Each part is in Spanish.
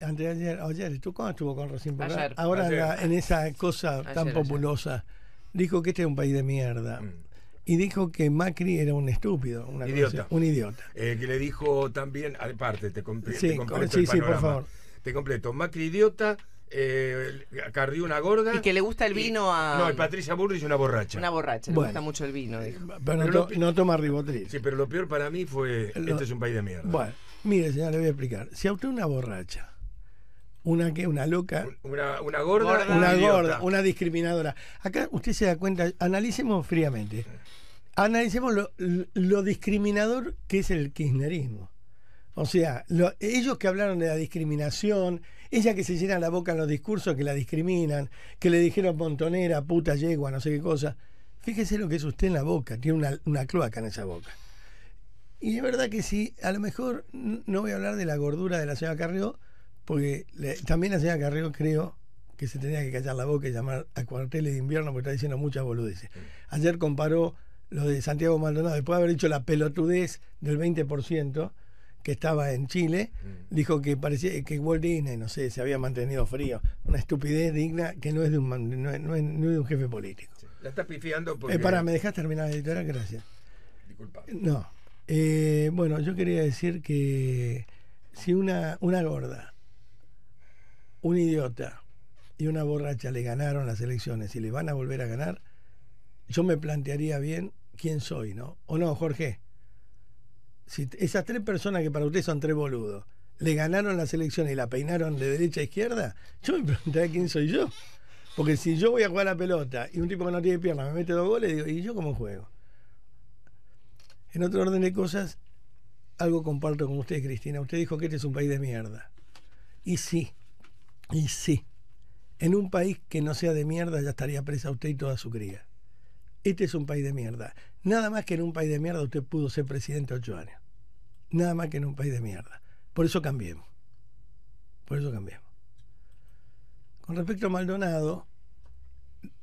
antes de ayer, ayer, ¿tú cuándo estuvo con Racing? Ayer. Ahora en, la- Ayer. en esa cosa Ayer, tan ayer. populosa, dijo que este es un país de mierda. Mm. Y dijo que Macri era un estúpido. una Idiota. un idiota. Eh, que le dijo también, aparte, te, compre- Sí, te completo sí, el sí, por panorama. favor. Te completo. Macri idiota, eh, Carrió una gorda. Y que le gusta el vino a- No, y Patricia Bullrich una borracha. Una borracha, le gusta mucho el vino, dijo. Pero, no, to- toma ribotril. Sí, pero lo peor para mí fue, Lo- este es un país de mierda. Bueno, mire, señor, le voy a explicar. Si a usted una borracha, una que una loca, Una, una gorda, Gorda. un una idiota. gorda, una discriminadora. Acá usted se da cuenta, analicemos fríamente. Analicemos lo, lo discriminador que es el kirchnerismo. O sea, lo- ellos que hablaron de la discriminación, ella que se llena la boca en los discursos que la discriminan, que le dijeron montonera, puta, yegua, no sé qué cosa. Fíjese lo que es usted en la boca, tiene una, una cloaca en esa boca. Y es verdad que sí, a lo mejor no voy a hablar de la gordura de la señora Carrió, porque le- también la señora Carrió creo que se tenía que callar la boca y llamar a cuarteles de invierno porque está diciendo muchas boludeces. Ayer comparó lo de Santiago Maldonado, después de haber dicho la pelotudez del 20% que estaba en Chile, dijo que parecía que Walt Disney, no sé, se había mantenido frío. Una estupidez digna que no es de un, no es, no es- no es de un jefe político. La está pifiando porque... Eh, para, ¿me dejás terminar la editorial? Gracias. Disculpa. No. Eh, bueno, yo quería decir que si una, una gorda, un idiota y una borracha le ganaron las elecciones y le van a volver a ganar, yo me plantearía bien quién soy, ¿no? ¿O no, Jorge? Si esas tres personas que para usted son tres boludos, le ganaron las elecciones y la peinaron de derecha a izquierda, yo me preguntaría quién soy yo. Porque si yo voy a jugar a la pelota y un tipo que no tiene pierna me mete dos goles, digo, ¿y yo cómo juego? En otro orden de cosas, algo comparto con usted, Cristina. Usted dijo que este es un país de mierda. Y sí, y sí. En un país que no sea de mierda ya estaría presa usted y toda su cría. Este es un país de mierda. Nada más que en un país de mierda usted pudo ser presidente ocho años. Nada más que en un país de mierda. Por eso cambiemos. Por eso cambiemos. Con respecto a Maldonado,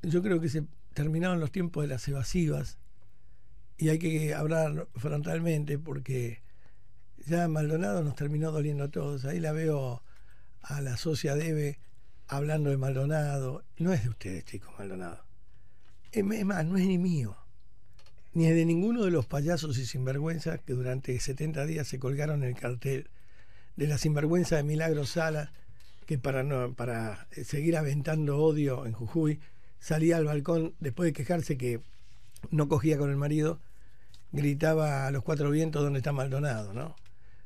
yo creo que se terminaron los tiempos de las evasivas y hay que hablar frontalmente porque ya Maldonado nos terminó doliendo a todos. Ahí la veo a la socia Debe hablando de Maldonado. No es de ustedes, chicos, Maldonado. Es más, no es ni mío. Ni es de ninguno de los payasos y sinvergüenzas que durante 70 días se colgaron el cartel de la sinvergüenza de Milagro Sala, que para, no, para seguir aventando odio en Jujuy, salía al balcón después de quejarse que no cogía con el marido, gritaba a los cuatro vientos donde está Maldonado, ¿no?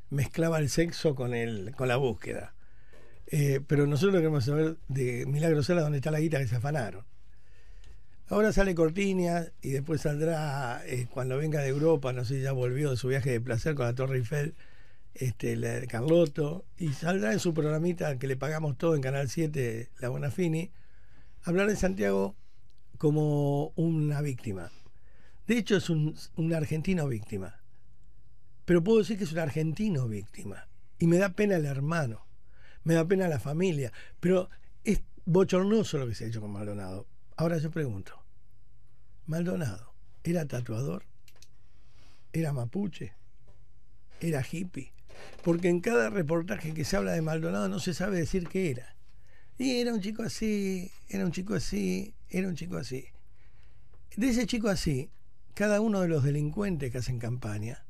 Mezclaba el sexo con, el, con la búsqueda. Eh, pero nosotros queremos saber de Milagro Sala dónde está la guita que se afanaron. Ahora sale Cortiña y después saldrá eh, cuando venga de Europa, no sé si ya volvió de su viaje de placer con la Torre Eiffel, este, la de Carlotto, y saldrá en su programita que le pagamos todo en Canal 7, La Bonafini, hablar de Santiago como una víctima. De hecho, es un, un argentino víctima. Pero puedo decir que es un argentino víctima. Y me da pena el hermano, me da pena la familia. Pero es bochornoso lo que se ha hecho con Maldonado. Ahora yo pregunto, ¿Maldonado era tatuador? ¿Era mapuche? ¿Era hippie? Porque en cada reportaje que se habla de Maldonado no se sabe decir qué era. Y era un chico así, era un chico así, era un chico así. De ese chico así, cada uno de los delincuentes que hacen campaña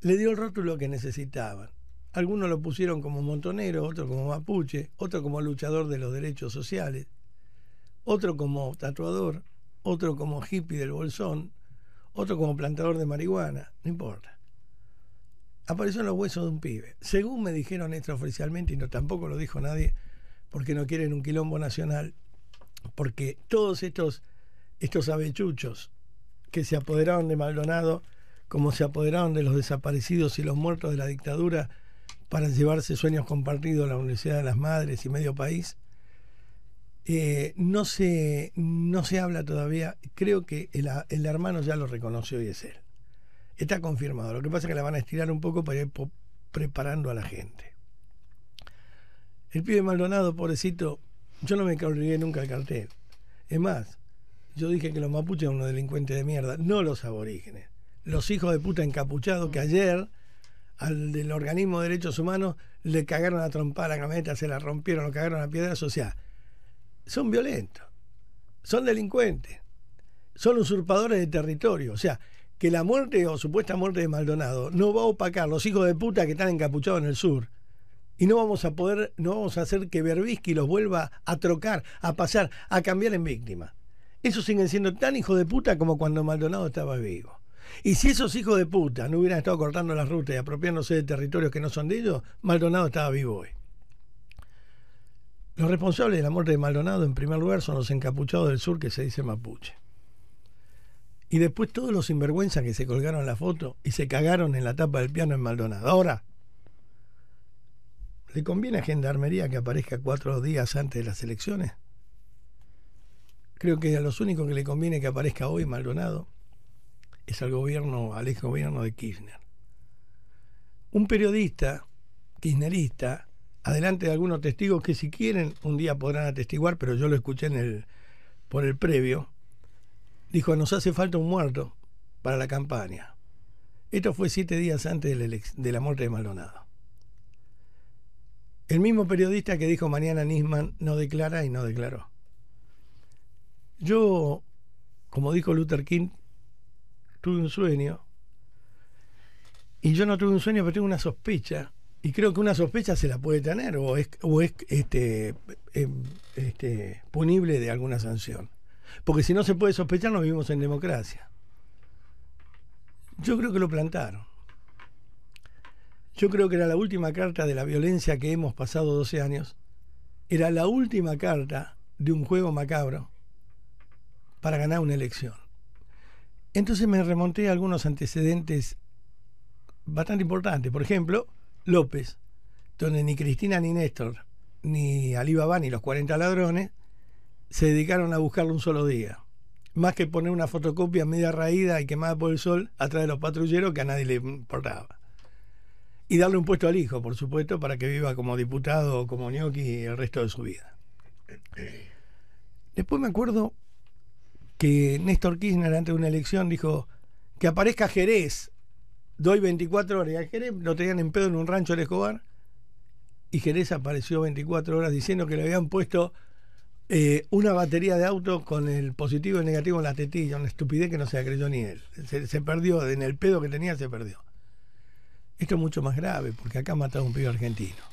le dio el rótulo que necesitaban. Algunos lo pusieron como montonero, otro como mapuche, otro como luchador de los derechos sociales, otro como tatuador, otro como hippie del bolsón, otro como plantador de marihuana, no importa. Apareció en los huesos de un pibe. Según me dijeron extraoficialmente, y no tampoco lo dijo nadie, porque no quieren un quilombo nacional, porque todos estos, estos avechuchos que se apoderaron de Maldonado, como se apoderaron de los desaparecidos y los muertos de la dictadura para llevarse sueños compartidos a la Universidad de las Madres y medio país, eh, no, se, no se habla todavía. Creo que el, el hermano ya lo reconoció y es él. Está confirmado. Lo que pasa es que la van a estirar un poco para ir po- preparando a la gente. El pibe Maldonado, pobrecito, yo no me colgué nunca el cartel. Es más, yo dije que los mapuches eran unos delincuentes de mierda, no los aborígenes. Los hijos de puta encapuchados que ayer, al del organismo de derechos humanos, le cagaron a trompar la camioneta, se la rompieron, lo cagaron a piedras, o sea, son violentos, son delincuentes, son usurpadores de territorio, o sea, que la muerte o supuesta muerte de Maldonado no va a opacar los hijos de puta que están encapuchados en el sur. Y no vamos a poder, no vamos a hacer que Berbisky los vuelva a trocar, a pasar, a cambiar en víctima. Esos siguen siendo tan hijos de puta como cuando Maldonado estaba vivo. Y si esos hijos de puta no hubieran estado cortando las rutas y apropiándose de territorios que no son de ellos, Maldonado estaba vivo hoy. Los responsables de la muerte de Maldonado, en primer lugar, son los encapuchados del sur que se dice mapuche. Y después todos los sinvergüenzas que se colgaron la foto y se cagaron en la tapa del piano en Maldonado. Ahora, ¿le conviene a Gendarmería que aparezca cuatro días antes de las elecciones? Creo que a los únicos que le conviene que aparezca hoy Maldonado es al gobierno, al ex gobierno de Kirchner. Un periodista kirchnerista, adelante de algunos testigos que si quieren un día podrán atestiguar, pero yo lo escuché en el, por el previo, dijo, nos hace falta un muerto para la campaña. Esto fue siete días antes de la, muerte de Maldonado. El mismo periodista que dijo mañana Nisman no declara y no declaró. Yo, como dijo Luther King, tuve un sueño. Y yo no tuve un sueño, pero tengo una sospecha. Y creo que una sospecha se la puede tener o es, o es este, em, este, punible de alguna sanción. Porque si no se puede sospechar, no vivimos en democracia. Yo creo que lo plantaron. Yo creo que era la última carta de la violencia que hemos pasado 12 años. Era la última carta de un juego macabro para ganar una elección. Entonces me remonté a algunos antecedentes bastante importantes. Por ejemplo, López, donde ni Cristina ni Néstor, ni Alibaba ni los 40 ladrones se dedicaron a buscarlo un solo día. Más que poner una fotocopia media raída y quemada por el sol atrás de los patrulleros que a nadie le importaba. Y darle un puesto al hijo, por supuesto, para que viva como diputado o como ñoqui el resto de su vida. Después me acuerdo que Néstor Kirchner antes de una elección dijo que aparezca Jerez, doy 24 horas, y a Jerez lo tenían en pedo en un rancho de Escobar, y Jerez apareció 24 horas diciendo que le habían puesto eh, una batería de auto con el positivo y el negativo en la tetilla, una estupidez que no se creyó ni él. Se, se, perdió, en el pedo que tenía se perdió. Esto es mucho más grave, porque acá ha matado a un pibe argentino.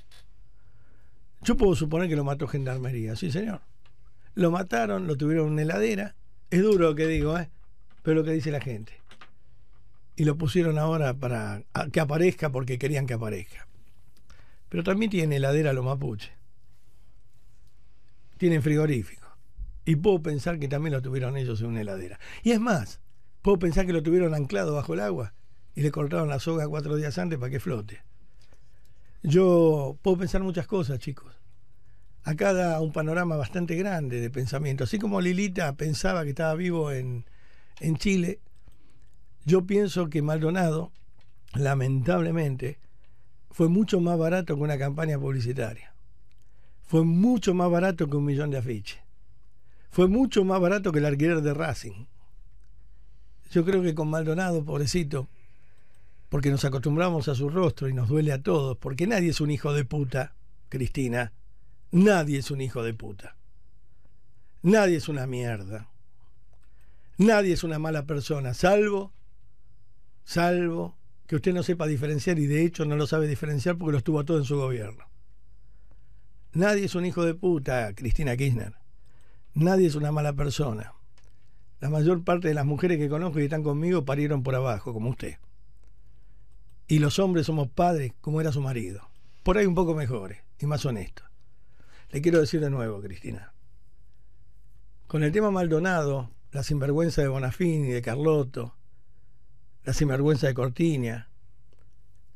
Yo puedo suponer que lo mató Gendarmería, sí señor. Lo mataron, lo tuvieron en heladera. Es duro lo que digo, ¿eh? pero lo que dice la gente. Y lo pusieron ahora para que aparezca porque querían que aparezca. Pero también tiene heladera los mapuches tienen frigorífico. Y puedo pensar que también lo tuvieron ellos en una heladera. Y es más, puedo pensar que lo tuvieron anclado bajo el agua y le cortaron la soga cuatro días antes para que flote. Yo puedo pensar muchas cosas, chicos. Acá da un panorama bastante grande de pensamiento. Así como Lilita pensaba que estaba vivo en, en Chile, yo pienso que Maldonado, lamentablemente, fue mucho más barato que una campaña publicitaria fue mucho más barato que un millón de afiches. Fue mucho más barato que el alquiler de Racing. Yo creo que con Maldonado, pobrecito, porque nos acostumbramos a su rostro y nos duele a todos, porque nadie es un hijo de puta, Cristina. Nadie es un hijo de puta. Nadie es una mierda. Nadie es una mala persona, salvo, salvo que usted no sepa diferenciar y de hecho no lo sabe diferenciar porque lo estuvo todo en su gobierno. Nadie es un hijo de puta, Cristina Kirchner. Nadie es una mala persona. La mayor parte de las mujeres que conozco y están conmigo parieron por abajo, como usted. Y los hombres somos padres, como era su marido. Por ahí un poco mejores y más honestos. Le quiero decir de nuevo, Cristina. Con el tema Maldonado, la sinvergüenza de Bonafini de Carlotto, la sinvergüenza de Cortiña,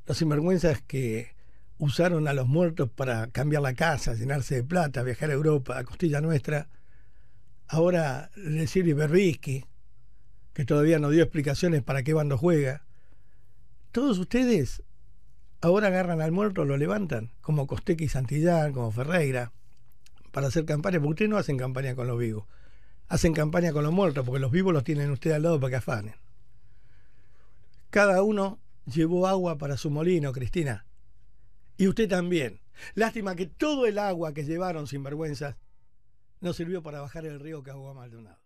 las sinvergüenzas que usaron a los muertos para cambiar la casa, llenarse de plata, viajar a Europa, a costilla nuestra. Ahora le sirve Berbisky, que todavía no dio explicaciones para qué bando juega. Todos ustedes ahora agarran al muerto, lo levantan, como Costequi y Santillán, como Ferreira, para hacer campaña, porque ustedes no hacen campaña con los vivos, hacen campaña con los muertos, porque los vivos los tienen ustedes al lado para que afanen. Cada uno llevó agua para su molino, Cristina. Y usted también. Lástima que todo el agua que llevaron sin vergüenza no sirvió para bajar el río que ahogó a Maldonado.